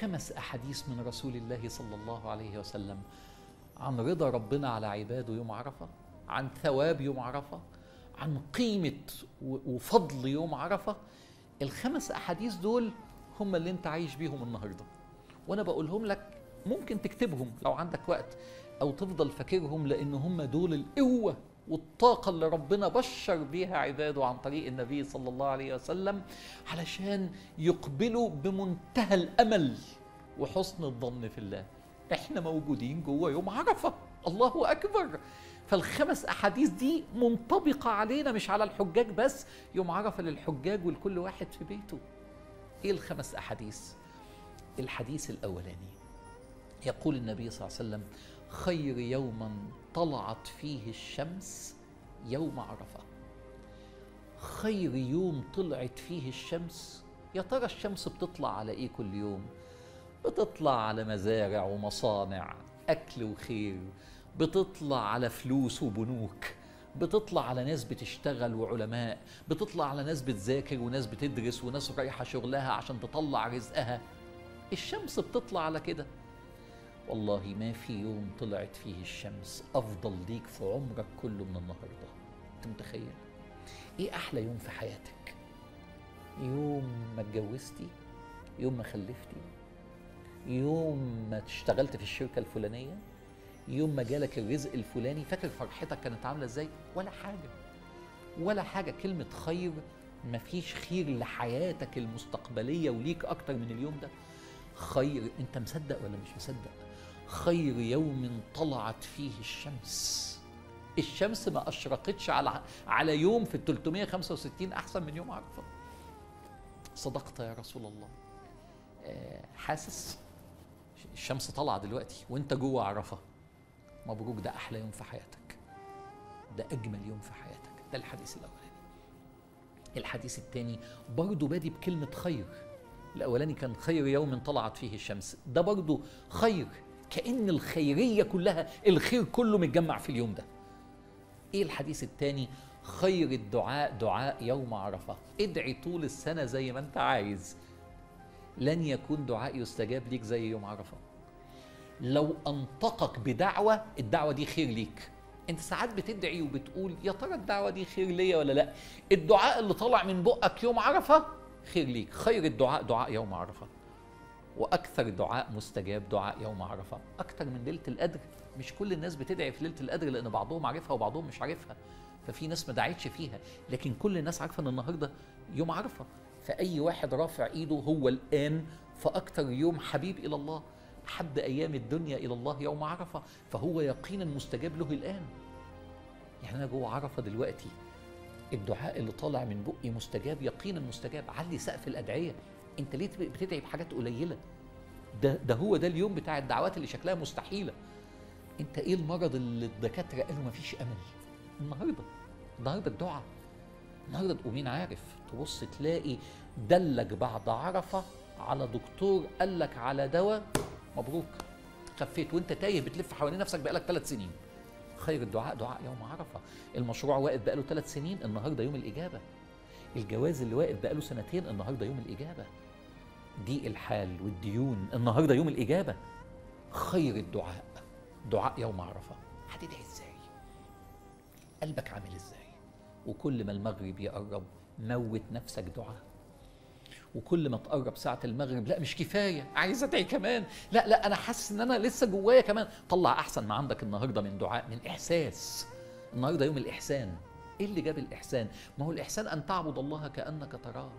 خمس أحاديث من رسول الله صلى الله عليه وسلم عن رضا ربنا على عباده يوم عرفة عن ثواب يوم عرفة عن قيمة وفضل يوم عرفة. الخمس أحاديث دول هم اللي انت عايش بيهم النهاردة. وأنا بقولهم لك ممكن تكتبهم لو عندك وقت أو تفضل فاكرهم لأن هم دول القوة والطاقة اللي ربنا بشر بيها عباده عن طريق النبي صلى الله عليه وسلم علشان يقبلوا بمنتهى الأمل وحسن الظن في الله. إحنا موجودين جوه يوم عرفة. الله أكبر. فالخمس أحاديث دي منطبقة علينا مش على الحجاج بس. يوم عرفة للحجاج ولكل واحد في بيته. إيه الخمس أحاديث؟ الحديث الأولاني. يقول النبي صلى الله عليه وسلم خير يوما طلعت فيه الشمس يوم عرفة. خير يوم طلعت فيه الشمس يا ترى الشمس بتطلع على إيه كل يوم؟ بتطلع على مزارع ومصانع أكل وخير. بتطلع على فلوس وبنوك. بتطلع على ناس بتشتغل وعلماء. بتطلع على ناس بتذاكر وناس بتدرس وناس رايحة شغلها عشان تطلع رزقها. الشمس بتطلع على كده. والله ما في يوم طلعت فيه الشمس أفضل ليك في عمرك كله من النهارده. أنت متخيل؟ إيه أحلى يوم في حياتك؟ يوم ما اتجوزتي يوم ما خلفتي يوم ما اشتغلت في الشركة الفلانية يوم ما جالك الرزق الفلاني. فاكر فرحتك كانت عاملة إزاي؟ ولا حاجة. ولا حاجة. كلمة خير. مفيش خير لحياتك المستقبلية وليك أكتر من اليوم ده. خير. أنت مصدق ولا مش مصدق؟ خير يوم طلعت فيه الشمس. الشمس ما أشرقتش على على يوم في ال 365 أحسن من يوم عرفة. صدقت يا رسول الله. آه، حاسس؟ الشمس طالعة دلوقتي وانت جوه عرفة. مبروك ده أحلى يوم في حياتك. ده أجمل يوم في حياتك. ده الحديث الأولاني. الحديث الثاني برضه بادي بكلمة خير. الأولاني كان خير يوم طلعت فيه الشمس. ده برضه خير. كأن الخيرية كلها الخير كله متجمع في اليوم ده. إيه الحديث الثاني خير الدعاء دعاء يوم عرفة. ادعي طول السنة زي ما أنت عايز. لن يكون دعاء يستجاب ليك زي يوم عرفة. لو أنطقك بدعوة الدعوة دي خير ليك. أنت ساعات بتدعي وبتقول يا ترى الدعوة دي خير ليا ولا لأ؟ الدعاء اللي طلع من بقك يوم عرفة خير ليك. خير الدعاء دعاء يوم عرفة. وأكثر دعاء مستجاب دعاء يوم عرفة. أكثر من ليلة القدر. مش كل الناس بتدعي في ليلة القدر لأن بعضهم عارفها وبعضهم مش عارفها. ففي ناس ما دعتش فيها. لكن كل الناس عارفة إن النهارده يوم عرفة. فأي واحد رافع إيده هو الآن فاكثر يوم حبيب إلى الله. حد أيام الدنيا إلى الله يوم عرفة. فهو يقينا مستجاب له الآن. يعني أنا جوه عرفة دلوقتي. الدعاء اللي طالع من بقي مستجاب يقينا مستجاب. علي سقف الأدعية. انت ليه بتدعي بحاجات قليلة؟ ده ده هو ده اليوم بتاع الدعوات اللي شكلها مستحيلة. انت إيه المرض اللي الدكاترة قالوا مفيش أمل؟ النهارده النهارده الدعاء. النهارده تقومين عارف؟ تبص تلاقي دلك بعد عرفة على دكتور قال لك على دواء مبروك. خفيت وانت تايه بتلف حوالين نفسك بقالك ثلاث سنين. خير الدعاء دعاء يوم عرفة. المشروع واقف بقاله ثلاث سنين النهارده يوم الإجابة. الجواز اللي واقف بقاله سنتين النهارده يوم الإجابة. ضيق الحال والديون النهارده يوم الإجابة. خير الدعاء. دعاء يوم عرفة. هتدعي إزاي؟ قلبك عامل إزاي؟ وكل ما المغرب يقرب موت نفسك دعاء. وكل ما تقرب ساعة المغرب لا مش كفاية. عايز أدعي كمان. لا لا أنا حاسس إن أنا لسه جوايا كمان. طلع أحسن ما عندك النهارده من دعاء من إحساس. النهارده يوم الإحسان. إيه اللي جاب الإحسان؟ ما هو الإحسان أن تعبد الله كأنك تراه.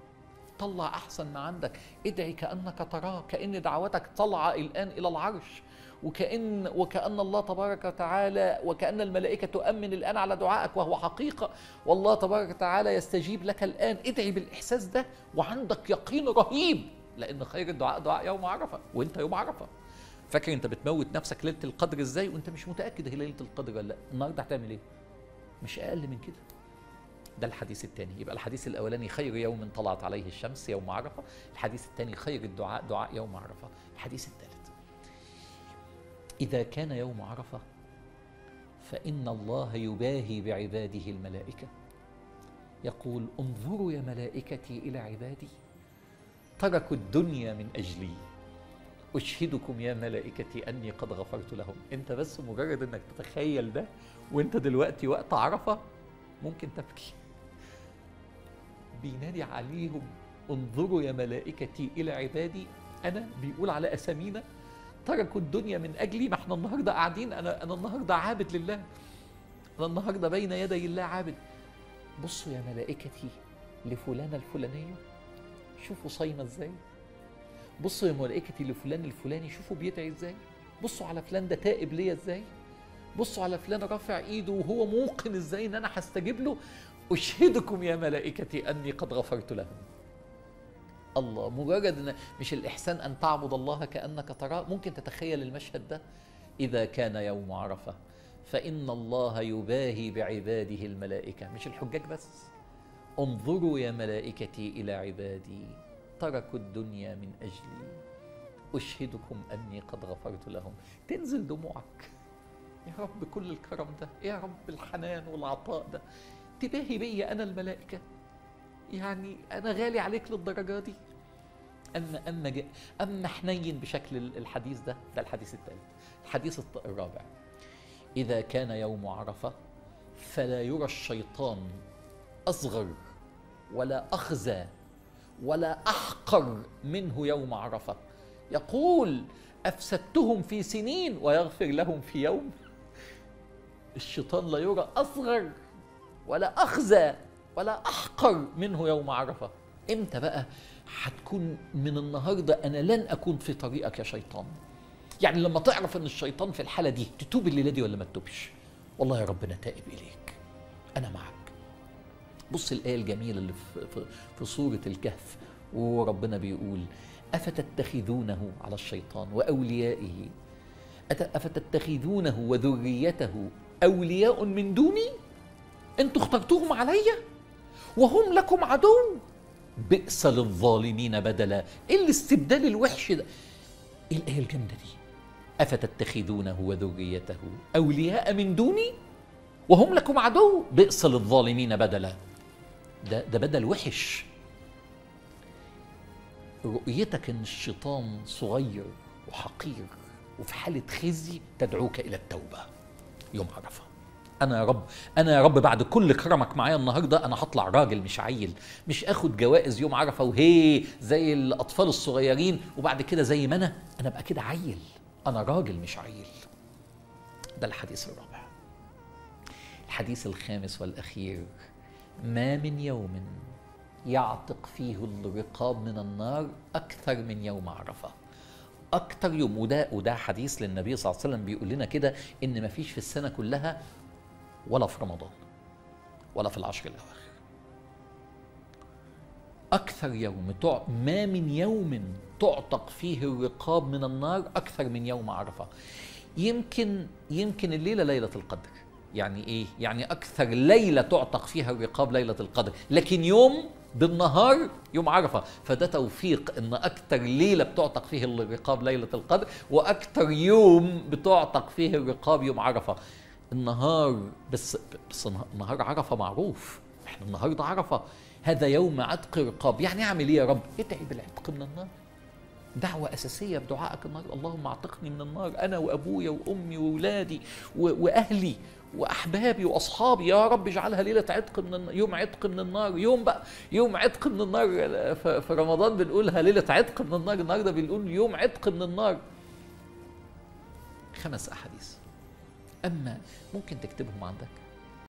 طلع أحسن ما عندك. ادعي كأنك تراه. كأن دعوتك طالعه الآن إلى العرش. وكأن وكأن الله تبارك وتعالى وكأن الملائكة تؤمن الآن على دعائك وهو حقيقة. والله تبارك وتعالى يستجيب لك الآن. ادعي بالإحساس ده وعندك يقين رهيب. لأن خير الدعاء دعاء يوم عرفة وأنت يوم عرفة. فاكر أنت بتموت نفسك ليلة القدر إزاي؟ وأنت مش متأكد هي ليلة القدر ولا لأ. النهاردة هتعمل إيه؟ مش أقل من كده. ده الحديث الثاني يبقى الحديث الأولاني خير يوم طلعت عليه الشمس يوم عرفة. الحديث الثاني خير الدعاء دعاء يوم عرفة. الحديث الثالث إذا كان يوم عرفة فإن الله يباهي بعباده الملائكة. يقول انظروا يا ملائكتي إلى عبادي. تركوا الدنيا من أجلي. أشهدكم يا ملائكتي أني قد غفرت لهم. أنت بس مجرد أنك تتخيل ده وأنت دلوقتي وقت عرفة ممكن تبكي. بينادي عليهم انظروا يا ملائكتي إلى عبادي. أنا بيقول على أسامينا تركوا الدنيا من أجلي ما إحنا النهاردة قاعدين أنا أنا النهاردة عابد لله. أنا النهاردة بين يدي الله عابد. بصوا يا ملائكتي لفلانة الفلانية شوفوا صايمة إزاي. بصوا يا ملائكتي لفلان الفلاني شوفوا بيدعي إزاي. بصوا على فلان ده تائب ليا إزاي. بصوا على فلان رافع إيده وهو موقن إزاي إن أنا هستجيب له. أشهدكم يا ملائكتي أني قد غفرت لهم. الله مجرد مش الإحسان أن تعبد الله كأنك تراه؟ ممكن تتخيل المشهد ده؟ إذا كان يوم عرفة فإن الله يباهي بعباده الملائكة. مش الحجاج بس. انظروا يا ملائكتي إلى عبادي تركوا الدنيا من أجلي. أشهدكم أني قد غفرت لهم. تنزل دموعك. يا رب كل الكرم ده يا رب الحنان والعطاء ده. تباهي بيا أنا الملائكة. يعني أنا غالي عليك للدرجة دي. اما ج- اما حنين بشكل ال- الحديث ده ده الحديث الثالث الحديث الرابع. إذا كان يوم عرفة فلا يرى الشيطان أصغر ولا أخزى ولا أحقر منه يوم عرفة. يقول أفسدتهم في سنين ويغفر لهم في يوم. الشيطان لا يرى أصغر ولا أخزى ولا أحقر منه يوم عرفة. إمتى بقى؟ هتكون من النهارده أنا لن أكون في طريقك يا شيطان. يعني لما تعرف إن الشيطان في الحالة دي تتوب الليلة دي ولا ما تتوبش. والله يا رب أنا تائب إليك. أنا معك. بص الآية الجميلة اللي في, في, سورة الكهف وربنا بيقول أفتتخذونه على الشيطان وأوليائه؟ أفتتخذونه وذريته أولياء من دوني؟ أنتوا اخترتوهم عليا؟ وهم لكم عدو؟ بئس للظالمين بدلا. إيه الاستبدال الوحش ده؟ إيه الآية الجامدة دي؟ أفتتخذونه وذريته أولياء من دوني؟ وهم لكم عدو؟ بئس للظالمين بدلا. ده ده بدل وحش. رؤيتك إن الشيطان صغير وحقير وفي حالة خزي تدعوك إلى التوبة. يوم عرفة. أنا يا رب أنا يا رب بعد كل كرمك معايا النهارده أنا هطلع راجل مش عيل مش آخد جوائز يوم عرفة وهي زي الأطفال الصغيرين وبعد كده زي ما أنا أنا أبقى كده عيل أنا راجل مش عيل. ده الحديث الرابع. الحديث الخامس والأخير ما من يوم يعتق فيه الرقاب من النار أكثر من يوم عرفة. أكتر يوم وده وده حديث للنبي صلى الله عليه وسلم بيقول لنا كده إن ما فيش في السنة كلها ولا في رمضان ولا في العشر الأواخر. أكثر يوم. ما من يوم تعتق فيه الرقاب من النار أكثر من يوم عرفة. يمكن يمكن الليلة ليلة القدر. يعني إيه؟ يعني أكثر ليلة تعتق فيها الرقاب ليلة القدر. لكن يوم بالنهار يوم عرفة. فده توفيق إن أكتر ليلة بتعتق فيه الرقاب ليلة القدر وأكتر يوم بتعتق فيه الرقاب يوم عرفة. النهار بس بس نهار عرفة معروف. إحنا النهارده عرفة. هذا يوم عتق رقاب. يعني أعمل إيه يا رب؟ ادعي بالعتق من النار. دعوة أساسية بدعائك النهارده اللهم أعتقني من النار. أنا وأبويا وأمي وأولادي وأهلي وأحبابي وأصحابي. يا رب اجعلها ليلة عتق من النار يوم عتق من النار. يوم بقى يوم عتق من النار. في رمضان بنقولها ليلة عتق من النار. النهارده بنقول يوم عتق من النار. خمس أحاديث. أما ممكن تكتبهم عندك.